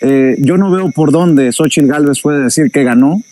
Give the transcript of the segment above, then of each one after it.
Eh, yo no veo por dónde Xochitl Gálvez puede decir que ganó.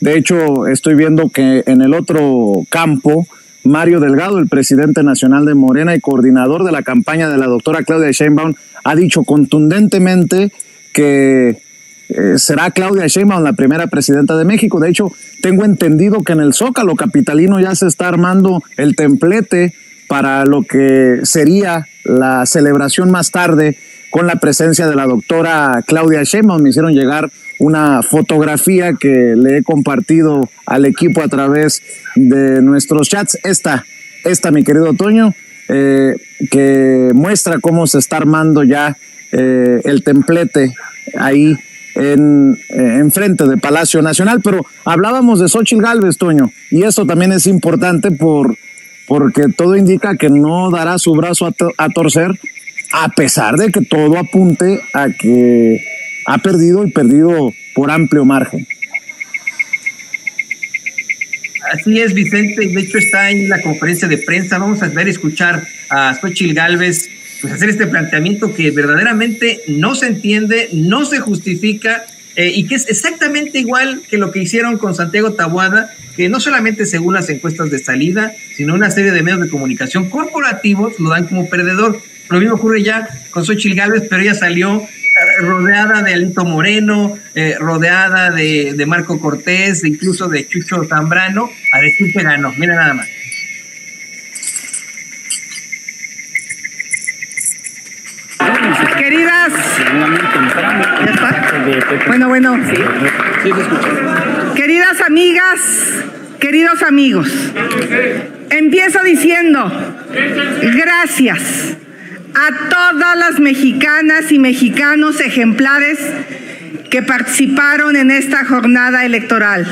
De hecho, estoy viendo que en el otro campo, Mario Delgado, el presidente nacional de Morena y coordinador de la campaña de la doctora Claudia Sheinbaum, ha dicho contundentemente que eh, será Claudia Sheinbaum la primera presidenta de México. De hecho, tengo entendido que en el Zócalo capitalino ya se está armando el templete para lo que sería la celebración más tarde con la presencia de la doctora Claudia Sheinbaum. Me hicieron llegar una fotografía que le he compartido al equipo a través de nuestros chats. Esta, esta, mi querido Toño, eh, que muestra cómo se está armando ya eh, el templete ahí en, en, frente de Palacio Nacional. Pero hablábamos de Xochitl Galvez, Toño, y eso también es importante por, porque todo indica que no dará su brazo a, a torcer a pesar de que todo apunte a que ha perdido y perdido por amplio margen. Así es, Vicente. De hecho, está en la conferencia de prensa. Vamos a ver, escuchar a Xochitl Galvez pues, hacer este planteamiento que verdaderamente no se entiende, no se justifica eh, y que es exactamente igual que lo que hicieron con Santiago Tabuada, que no solamente según las encuestas de salida, sino una serie de medios de comunicación corporativos lo dan como perdedor. Lo mismo ocurre ya con Xochitl Gálvez, pero ella salió eh, rodeada de Alito Moreno, eh, rodeada de, de, Marco Cortés, incluso de Chucho Zambrano, a decir que ganó. Mira nada más. Queridas. Bueno, bueno. Queridas amigas, queridos amigos, empiezo diciendo gracias a todas las mexicanas y mexicanos ejemplares que participaron en esta jornada electoral.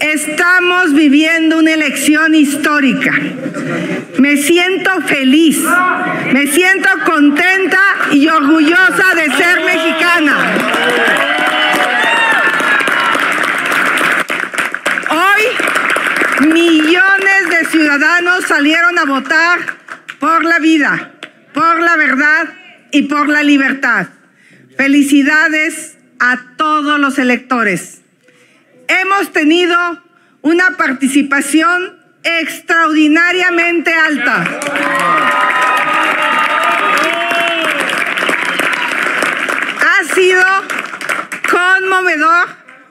Estamos viviendo una elección histórica. Me siento feliz, me siento contenta y orgullosa de ser mexicana. Hoy millones de ciudadanos salieron a votar por la vida por la verdad y por la libertad. Felicidades a todos los electores. Hemos tenido una participación extraordinariamente alta. Ha sido conmovedor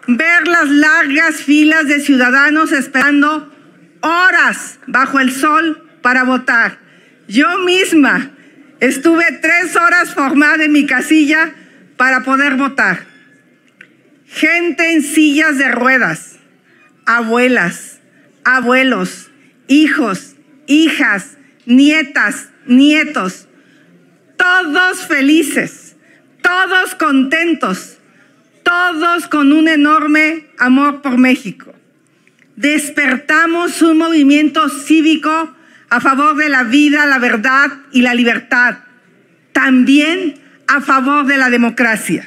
ver las largas filas de ciudadanos esperando horas bajo el sol para votar. Yo misma Estuve tres horas formada en mi casilla para poder votar. Gente en sillas de ruedas, abuelas, abuelos, hijos, hijas, nietas, nietos, todos felices, todos contentos, todos con un enorme amor por México. Despertamos un movimiento cívico a favor de la vida, la verdad y la libertad, también a favor de la democracia.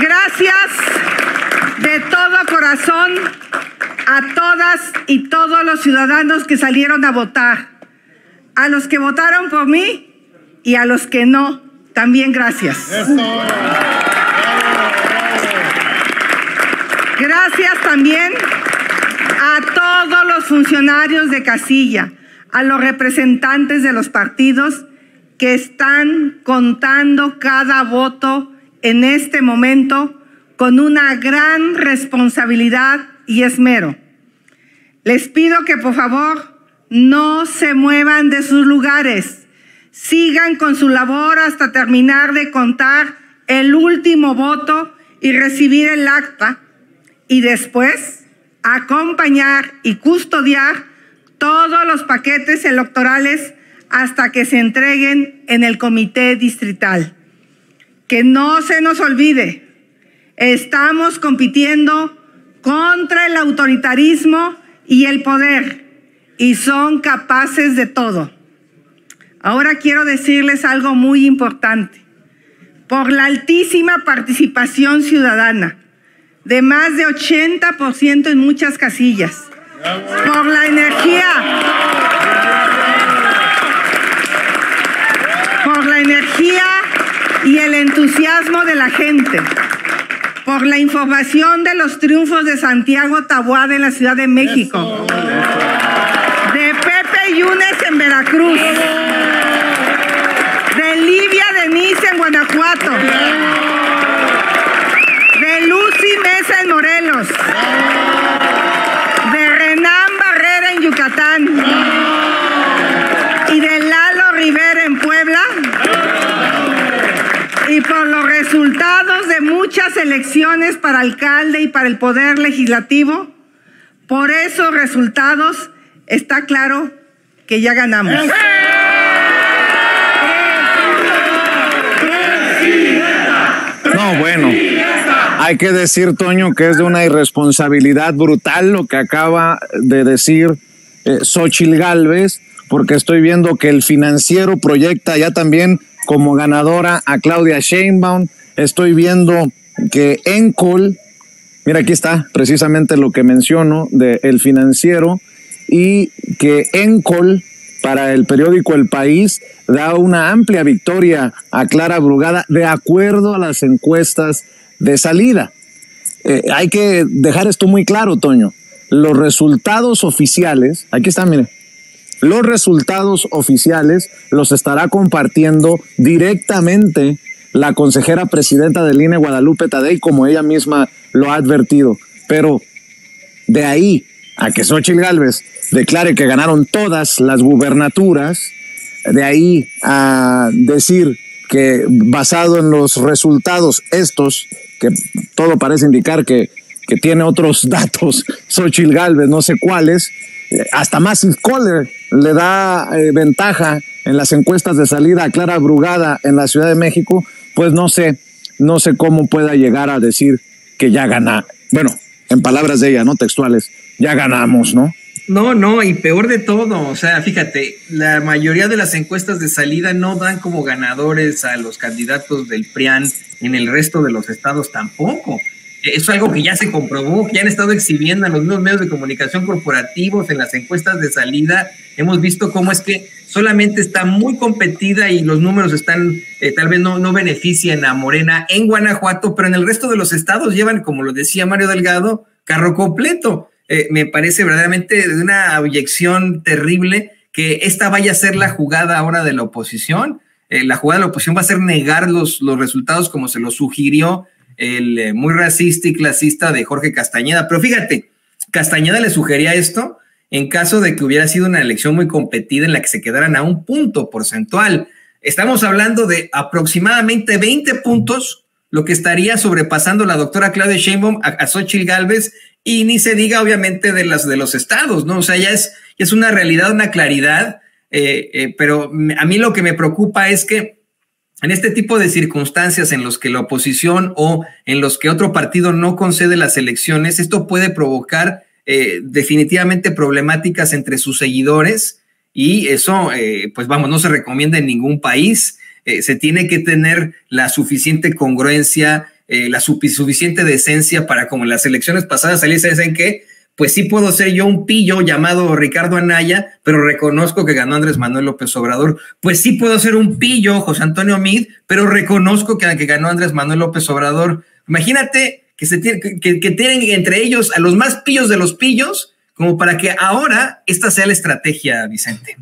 Gracias de todo corazón a todas y todos los ciudadanos que salieron a votar, a los que votaron por mí y a los que no, también gracias. Gracias también a todos los funcionarios de casilla, a los representantes de los partidos que están contando cada voto en este momento con una gran responsabilidad y esmero. Les pido que por favor no se muevan de sus lugares, sigan con su labor hasta terminar de contar el último voto y recibir el acta y después acompañar y custodiar todos los paquetes electorales hasta que se entreguen en el comité distrital. Que no se nos olvide, estamos compitiendo contra el autoritarismo y el poder y son capaces de todo. Ahora quiero decirles algo muy importante. Por la altísima participación ciudadana, de más de 80% en muchas casillas. Por la energía. Por la energía y el entusiasmo de la gente. Por la información de los triunfos de Santiago Taboada en la Ciudad de México. De Pepe Yunes en Veracruz. De Livia Denise en Guanajuato. De muchas elecciones para alcalde y para el poder legislativo, por esos resultados está claro que ya ganamos. No, bueno. Hay que decir, Toño, que es de una irresponsabilidad brutal lo que acaba de decir eh, Xochil Gálvez, porque estoy viendo que el financiero proyecta ya también como ganadora a Claudia Sheinbaum. Estoy viendo que Encol, mira aquí está precisamente lo que menciono del el financiero, y que Encol para el periódico El País da una amplia victoria a Clara Brugada de acuerdo a las encuestas de salida. Eh, hay que dejar esto muy claro, Toño. Los resultados oficiales, aquí están, mire, los resultados oficiales los estará compartiendo directamente la consejera presidenta del INE, Guadalupe Tadei, como ella misma lo ha advertido. Pero de ahí a que Xochitl Gálvez declare que ganaron todas las gubernaturas, de ahí a decir que basado en los resultados estos, que todo parece indicar que, que tiene otros datos, Xochitl Galvez, no sé cuáles, eh, hasta Massive Caller le da eh, ventaja en las encuestas de salida a Clara Brugada en la Ciudad de México, pues no sé, no sé cómo pueda llegar a decir que ya gana. Bueno, en palabras de ella, no textuales, ya ganamos, ¿no? No, no, y peor de todo, o sea, fíjate, la mayoría de las encuestas de salida no dan como ganadores a los candidatos del PRIAN en el resto de los estados tampoco. Es algo que ya se comprobó, que han estado exhibiendo en los mismos medios de comunicación corporativos, en las encuestas de salida. Hemos visto cómo es que solamente está muy competida y los números están, eh, tal vez no, no benefician a Morena en Guanajuato, pero en el resto de los estados llevan, como lo decía Mario Delgado, carro completo. Eh, me parece verdaderamente de una abyección terrible que esta vaya a ser la jugada ahora de la oposición. Eh, la jugada de la oposición va a ser negar los, los resultados como se lo sugirió el eh, muy racista y clasista de Jorge Castañeda. Pero fíjate, Castañeda le sugería esto en caso de que hubiera sido una elección muy competida en la que se quedaran a un punto porcentual. Estamos hablando de aproximadamente 20 puntos, lo que estaría sobrepasando la doctora Claudia Sheinbaum a, Xochitl Galvez y ni se diga obviamente de las de los estados, ¿no? O sea, ya es, es una realidad, una claridad, eh, eh, pero a mí lo que me preocupa es que en este tipo de circunstancias en los que la oposición o en los que otro partido no concede las elecciones, esto puede provocar eh, definitivamente problemáticas entre sus seguidores y eso, pues vamos, no se recomienda en ningún país. se tiene que tener la suficiente congruencia, eh, la suficiente decencia para, como en las elecciones pasadas, salir, ¿saben qué? Pues sí puedo ser yo un pillo llamado Ricardo Anaya, pero reconozco que ganó Andrés Manuel López Obrador. Pues sí puedo ser un pillo José Antonio Mid, pero reconozco que, ganó Andrés Manuel López Obrador. Imagínate que, se que tienen entre ellos a los más pillos de los pillos, como para que ahora esta sea la estrategia, Vicente.